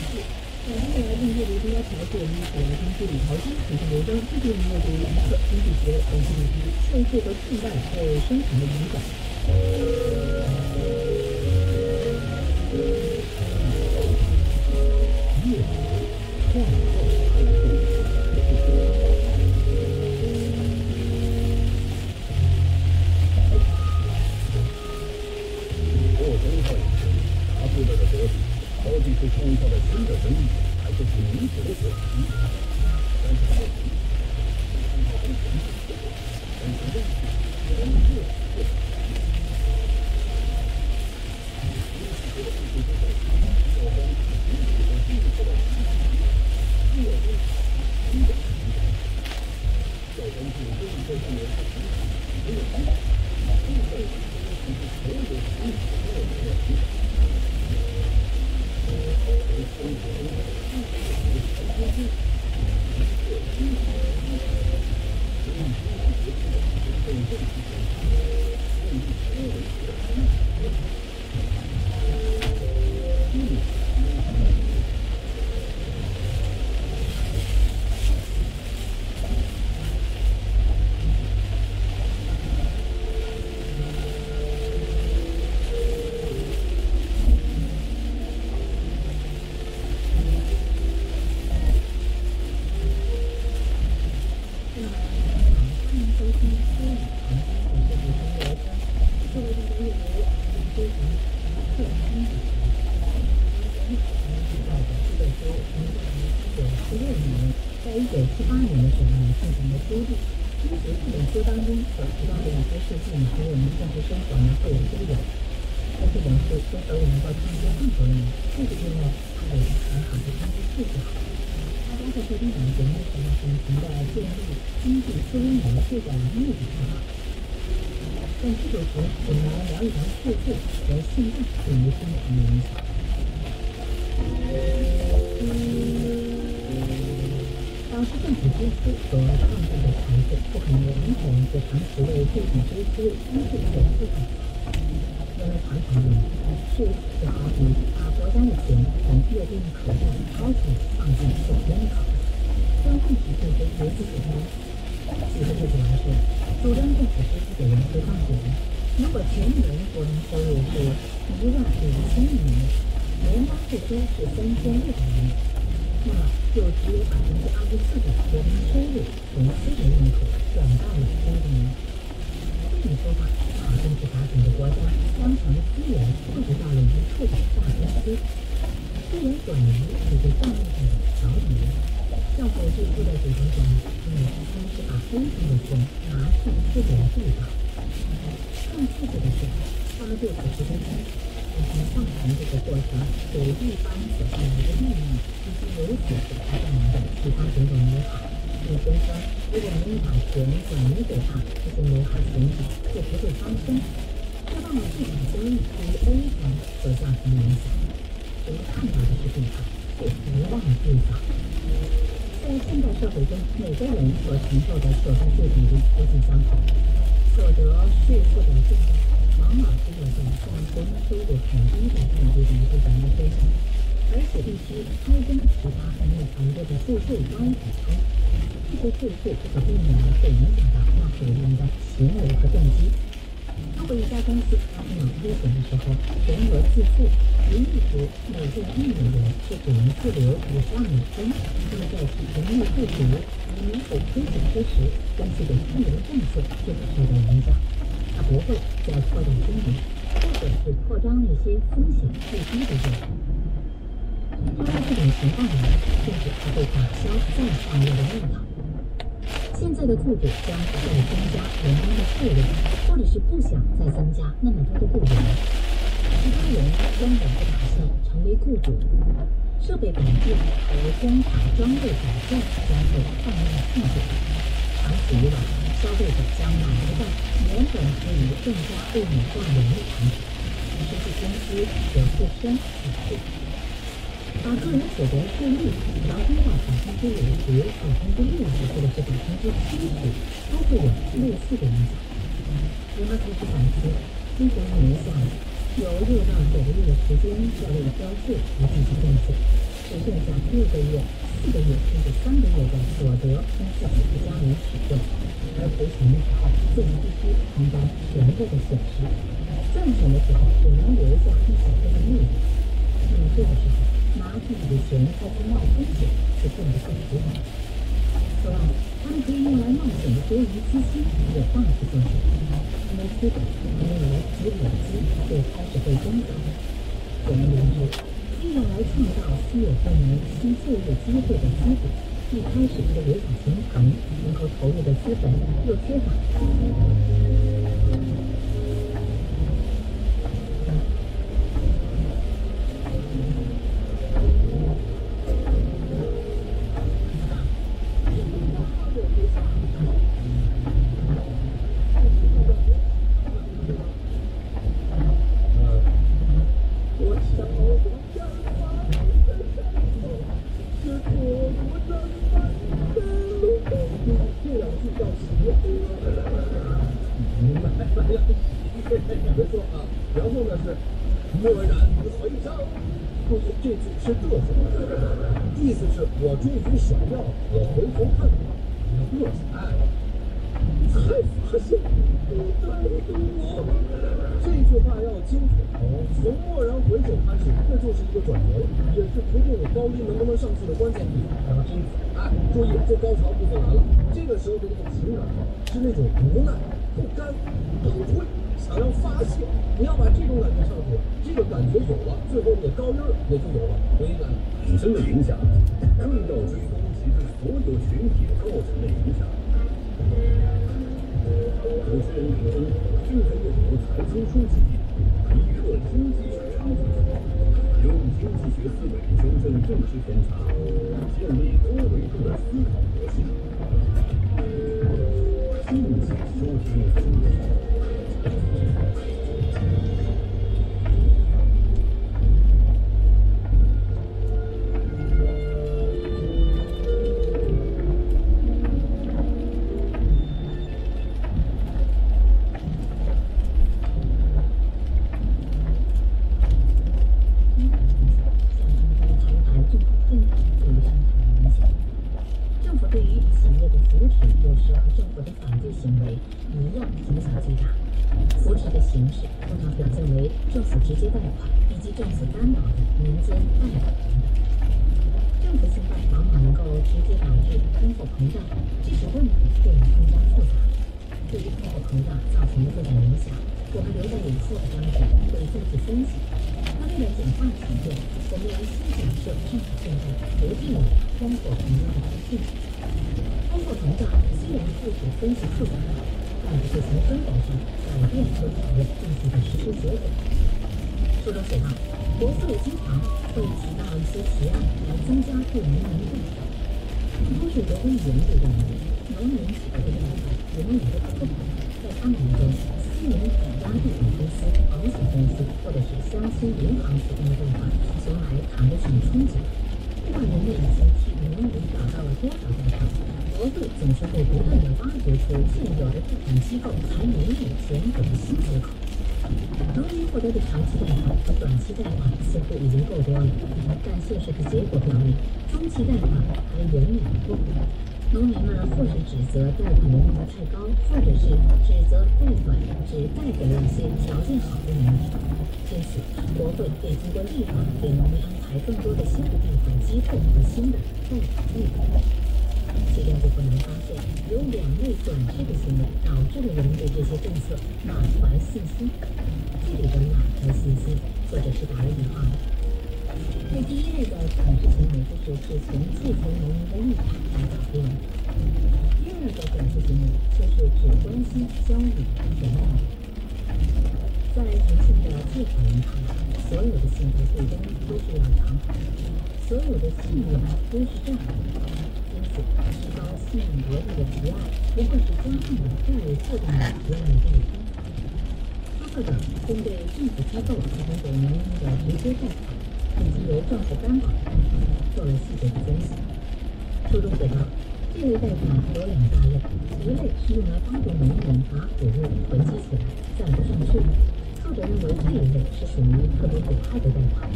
那接下来进入的中央财税与国经济理财经审慎流程，制定面对一个经济学统计地区税负和信贷对生产的影响。是创造了新的生意，还是名字的损失？但是所以能够创作这么多内容，就是因为它有很好的经济数据好。大家在这边讲节目的时候，秉承着建立经济思维模式的目的是好。在这个时，我们来聊一聊税负和信贷对于生产的影响。当时政府支出所创造的财富不可能完全就长期为自己支出经济所支配。因为常常认为，税就好比把国家的钱从约定口袋掏出来放进手边的口袋，将问题变成如此简单。举个例子来说，主张政府支出给人会告诉人，如果全年国民收入是一万五千亿元，年邦税收是三千六百元，那么就只有百分之二十四的国民收入从私人用途转到了公共人。这种说法好像是把整个国家当成资源汇集到了一处大公司，资源转移只是账面上的小比例。政府支出的组成者呢，他们是把公平的钱拿去资源地方。更刺激的是，他们对此十分清楚，但是上传这个过程给地方所带来的利益，以及由此所带来的其他种种美好。并宣称，如果没有把钱转移给他，这些美好情景就不会发生。这让了市场交易对于 A 方所造成的影响。我们看到的是地方，却不忘地方。在现代社会中，每个人所承受的所得税比例不尽相同，所得税负的重担往往是落在家中收入很低的地区的一部分人身上，而且必须开征其他还没有传播的赋税交易补充。这些税负不可避免的会影响到纳税人的行为和动机。如果一家公司发生了危险的时候，全额自负，一亿值每件一美元就只能自留五十万美金，那么在其盈利不足以弥补亏损之时，公司的金融政策就会受到影响。它不会再扩大经营，或者是扩张那些风险最低的业务。当然，这种情况下，甚至还会打消再创业的念头。现在的雇主将不再增加员工的数量，或者是不想再增加那么多的雇员，其他人根本不打算成为雇主。设备改变和工厂装备改造将会放慢进度。长此以往，消费者将买不到原本可以更加物美价廉的产品，失去公司和自身体验。把个人所得税率调升到百分之五十、百分之六十或者是百分之七十，都会有类似的影响。我们可以反思，今年一年下来，有六到九个月的时间要为交税而进行贡献，只剩下六个月、四个月甚至三个月的所得供自己的家人使用，而赔钱的时候自然必须承担全部的损失，赚钱的时候只能留下一小部分利润。那么这个时候，拿自己的钱再去冒风险，是更不可取的。此外，他们可以用来冒险的多余资金也大幅增加，因为资本因为积累积就开始被增长。总而言之，用来创造稀有部门新就业机会的资本，一开始就无法形成，能够投入的资本又缺乏。生德中智慧的投财经书籍，一个经济学超级，用经济学思维纠正政治偏差，建立多维度的思考。变得更加复杂对于通货膨胀造成的各种影响我们留在以后的关系会再次分析那为了简化程度我们来先感设具体现在合并了通货膨胀的趋势通货膨胀虽然具体分析复杂但是从根本上改变和改变政策的实施结果书中写道国富经常会提到一些提案来增加对人能的认可多数国会爷们会农民取得的贷款永远的不够在他们眼中私人抵押地产公司保险公司或者是乡村银行提供的贷款从来谈不上冲击不管人们已经替农民找到了多少贷款额度总是会不断的挖掘出现有的贷款机构还没有填补的新缺口农民获得的长期贷款和短期贷款似乎已经够多了但现实的结果表明中期贷款还远远不够农民们或是指责贷款门槛太高，或者是指责贷款只贷给了一些条件好的农民。因此，国会便通过立法给农民安排更多的新的贷款机构和新的贷款利率。其中就不难发现，有两类短缺的行为导致了人们对这些政策满怀信心。这里的满怀信心，或者是打了引号，这第一类的管制行为就是只从事从人民的。立场来改变第二个管制行为就是只关心交易人在重庆的。具体问题所有的信息最终都是要查所有的信用都是这样因此提高信用额度的。提案不过是将信用作为自动的。服务代象他会等针对政府机构提供给农民的。直接贷款以及由政府担保的贷款做了细节的分析。书中写道，这类贷款有两大类，一类是用来帮助农民把谷物囤积起来，再不上市。作者认为这一类是属于特别有害的贷款。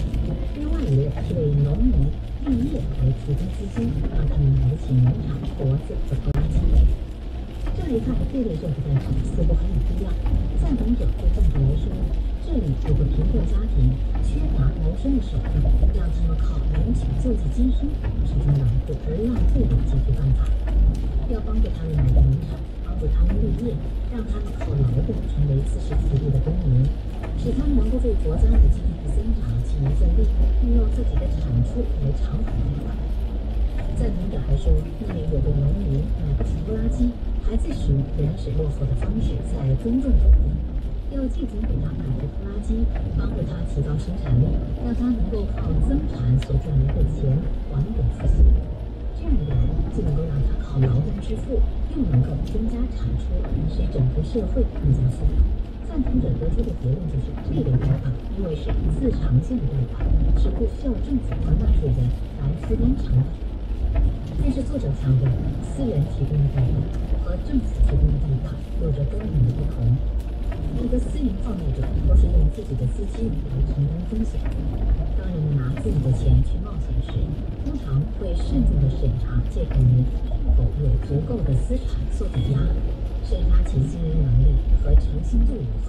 另外一类是为农民立业而提供资金，让他们买得起农场、骡子和拖拉机。乍一看，这类政府贷款似乎很有必要。赞同者对政府来说，这里有个贫困家庭缺乏谋生的手段，让他们靠领取救济今生活，是件冷酷而浪费的解决办法。要帮助他们买个农场，帮助他们立业，让他们靠劳动成为自食其力的公民，使他们能够为国家的经济增长尽一份力，运用自己的产出来偿还贷款。赞同者还说，那里有个农民买不起拖拉机，还在使用原始落后的方式在耕种土地，要借钱给他买个拖拉机，帮助他提高生产力，让他能够靠增产所赚来的钱还给父亲。这样一来，既能够让他靠劳动致富，又能够增加产出，使整个社会更加富有。赞同者得出的结论就是，这类贷款因为是自偿性的贷款，是不需要政府和纳税人来负担成本。但是作者强调，私人提供的贷款和政府提供的贷款有着根本的不同。一个私营放贷者都是用自己的资金来承担风险。当人们拿自己的钱去冒险时，通常会慎重地审查借款人是否有足够的资产做抵押，审查其经营能力和诚信度如何。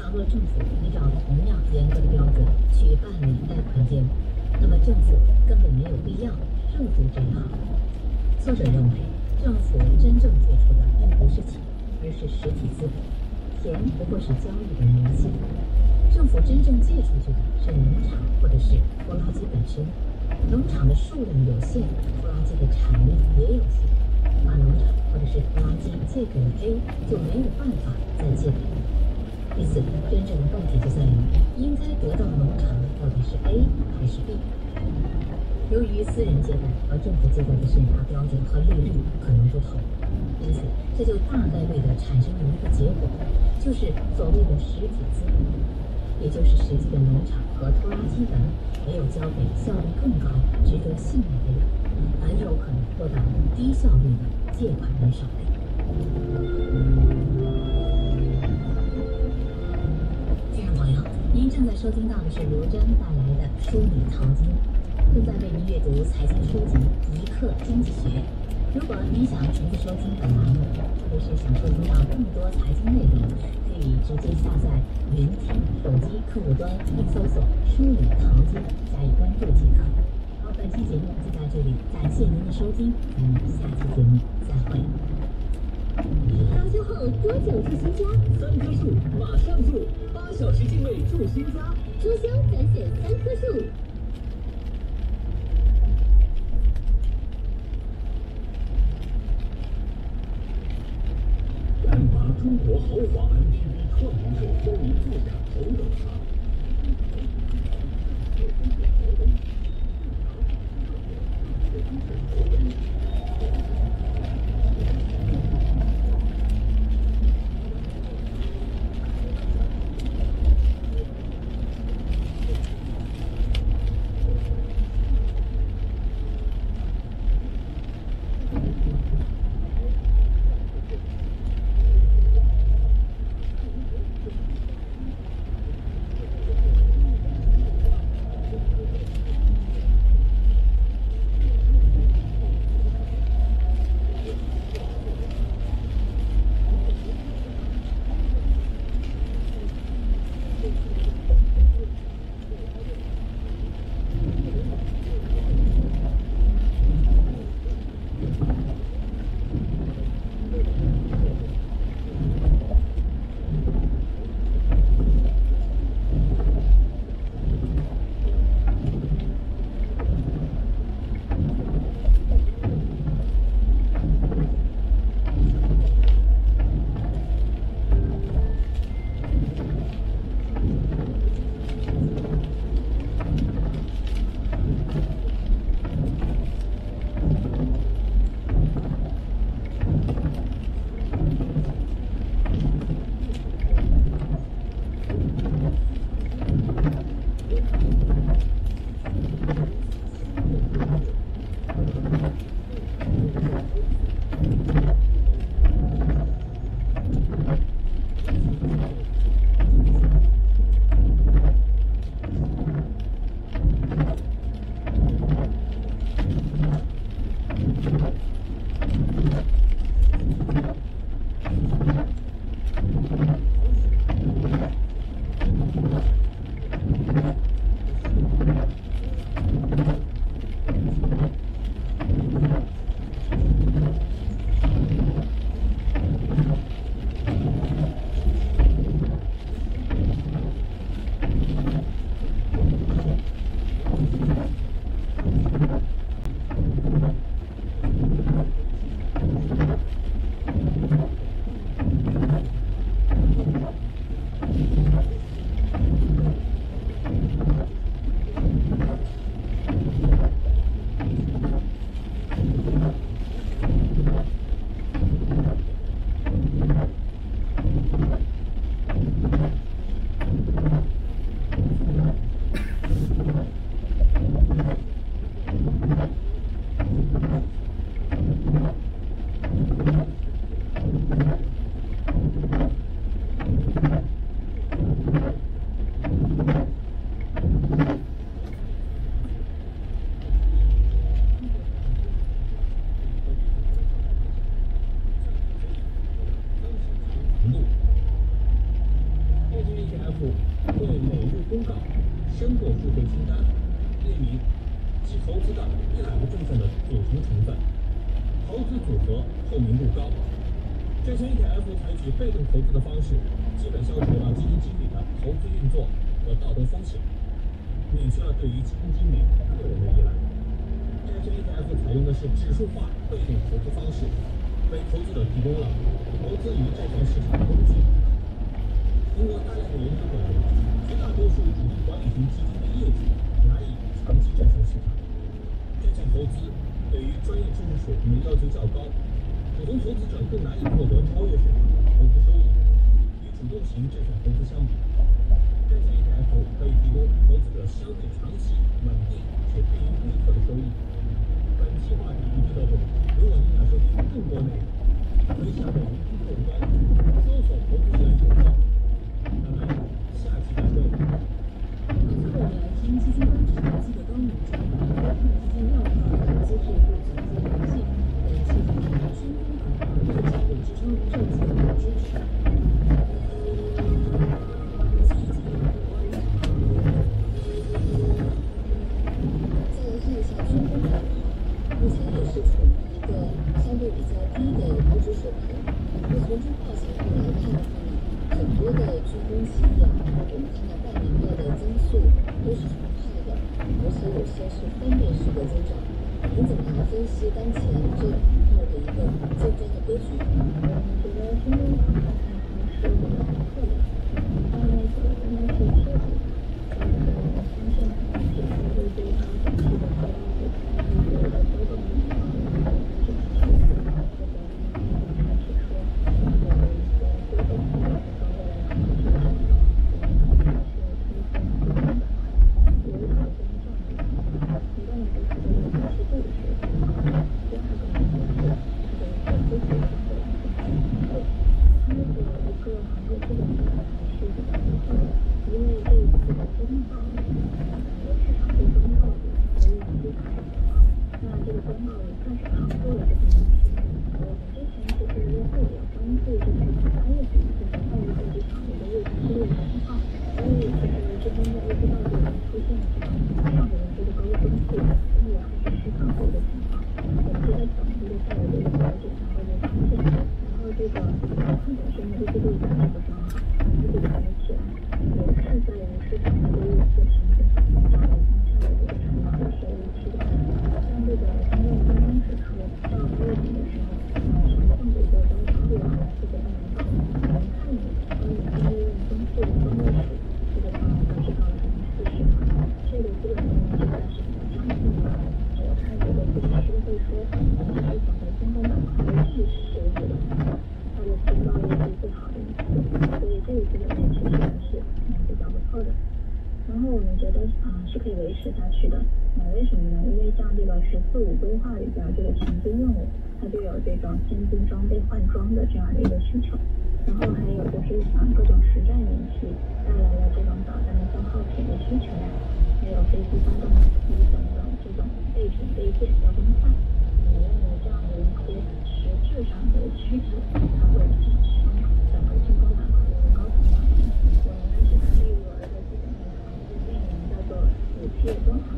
倘若政府依照同样严格的标准去办理贷款业务，那么政府根本没有必要政府这一行。作者认为，政府真正付出的并不是钱，而是实体资本。钱不过是交易的媒介，政府真正借出去的是农场或者是拖拉机本身。农场的数量有限，拖拉机的产量也有限。把农场或者是拖拉机借给了 A，就没有办法再借给 B。因此，真正的问题就在于，应该得到农场到底是 A 还是 B。由于私人借贷和政府借贷的审查标准和利率可能不同，因此这就大概率地产生了一个结果，就是所谓的实体资本，也就是实际的农场和拖拉机等没有交给效率更高、值得信赖的人，很有可能落到低效率的借款人手里。听众朋友，您正在收听到的是罗真带来的《梳理淘金》。正在为您阅读财经书籍《一刻经济学》。如果您想重复收听本栏目，或者是想收听到更多财经内容，可以直接下载云听手机客户端，并搜索“梳理淘金”加以关注即可。好，本期节目就到这里，感谢您的收听，我们下期节目再会。装修后多久住新家？三棵树，马上住，八小时即位住新家。装修咱选三棵树。中国豪华 MPV 创名者风云坐驾头等舱。基本消除了基金经理的投资运作和道德风险，免去了对于基金经理个人的依赖。证券 ETF 采用的是指数化被动投资方式，为投资者提供了投资于债券市场的工具。通过大量的研究表明，绝大多数主动管理型基金的业绩难以长期战胜市场。债券投资对于专业知识水平的要求较高。普通投资者更难以获得超越水平。主动型证券投资相比，证券 ETF 可以提供投资者相对长期、稳定且便于预测的收益。本期话题就到这里。如果您想收听更多内容，可以下载云听客户端，搜索“投资学院手册”。咱们下期再会。最后我们来听基金经理记得高明讲看基金要靠机制布局及人性，本期主题新风口对加入支撑这去的。那为什么呢？因为像这个“十四五”规划里边这个前进任务，它就有这种先进装备换装的这样的一个需求。然后还有就是像各种实战演习带来了这种导弹的消耗品的需求，还有飞机发动机等等这种备品备件要更换。我认为这样的一些实质上的需求，它会支撑整个军工板块的高成长。我们呢是它列入了这基本的行业电影叫做武器中行情嘛。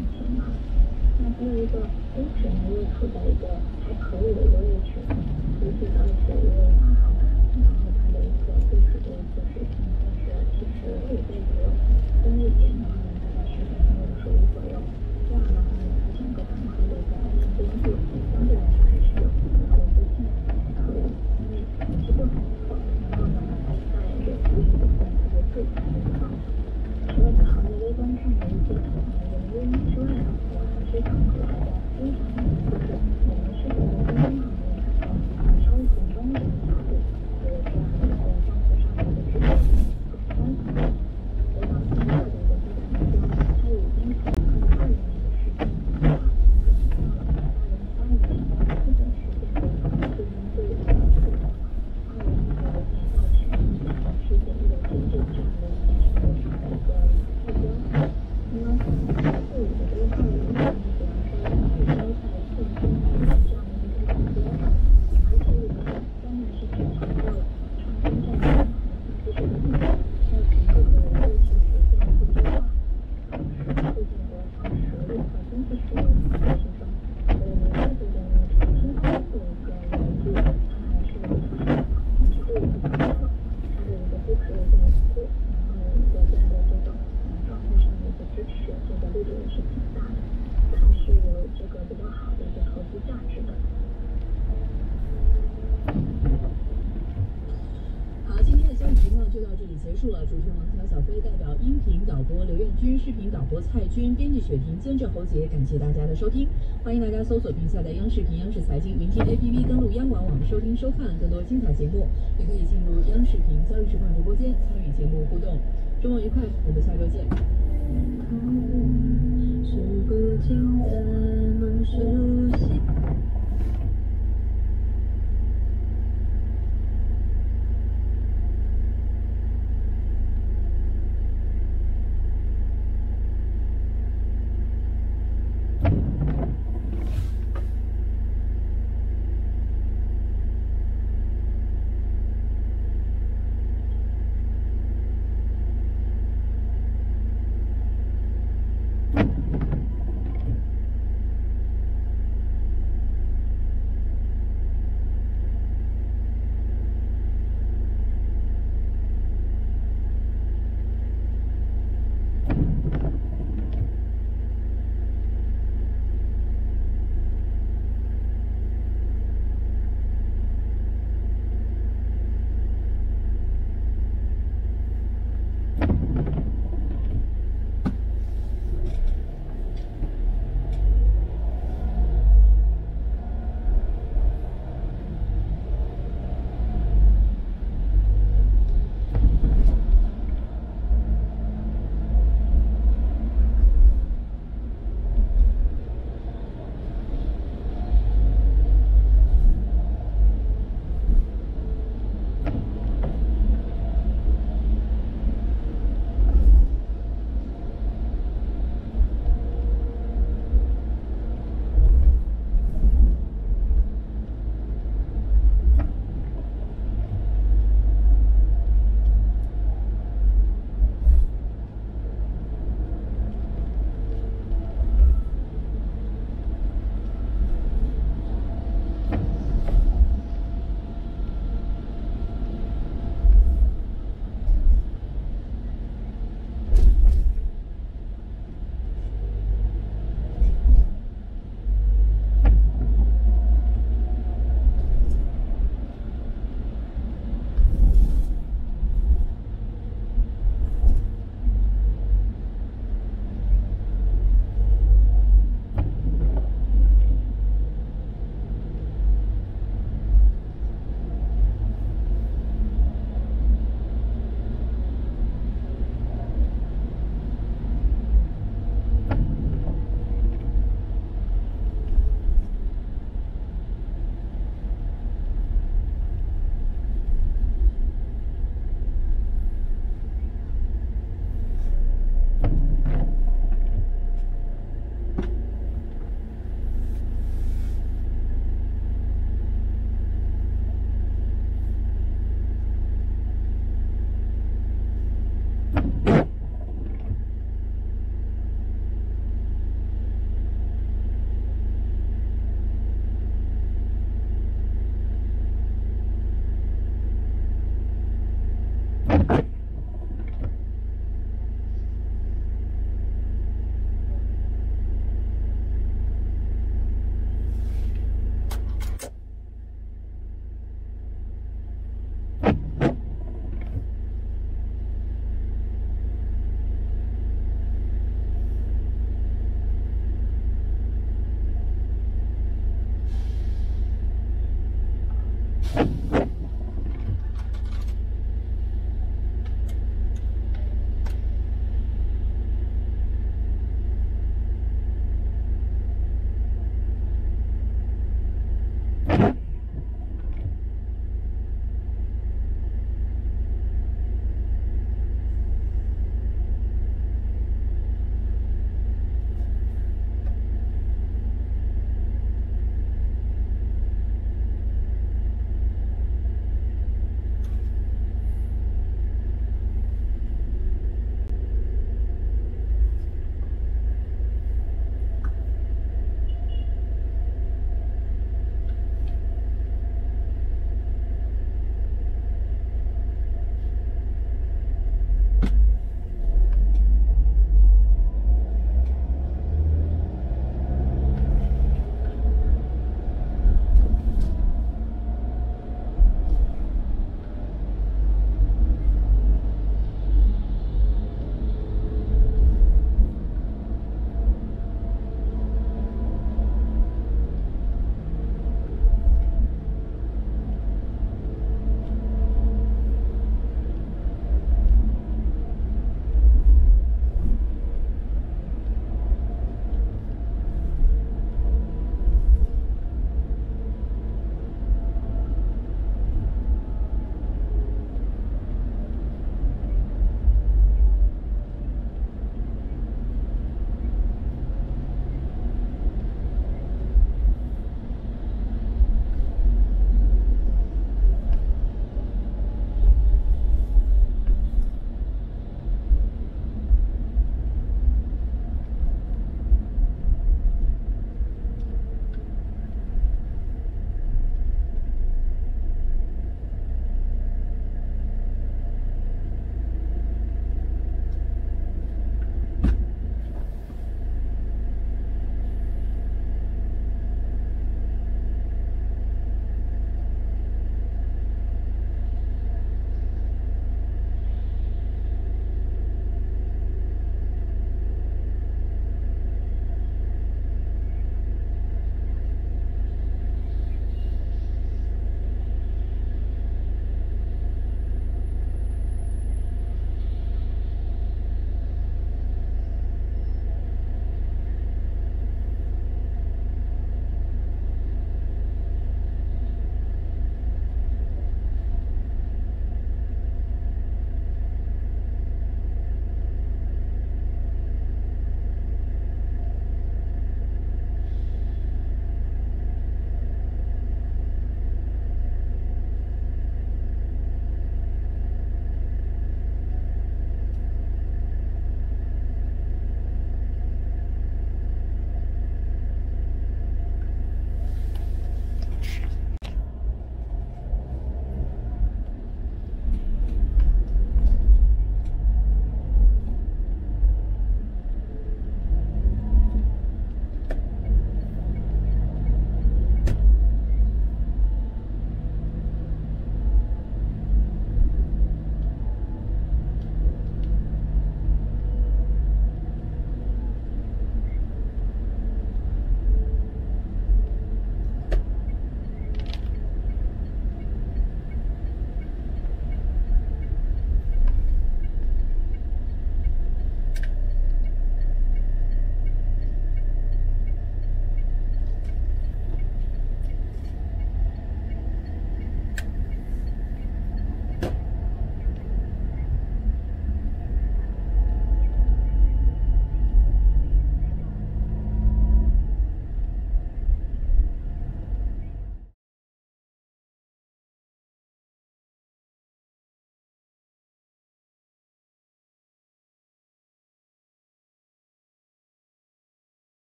那它的一个估值呢又处在一个还可以的一个位置，估计到九月八号吧，然后它的一个估值的一个水平就是七十五倍左右，分位点的话呢大概是在三六十五左右。这样的话呢，它整个板块的一个安全边际结束了。主持人王涛、小飞代表音频导播刘彦军、视频导播蔡军、编辑雪婷、监制侯杰，感谢大家的收听。欢迎大家搜索并下载央视频、央视财经、云听 APP，登录央广网收听收看更多精彩节目。也可以进入央视频交易实况直播间参与节目互动。周末愉快，我们下周见。是不尽的梦熟悉。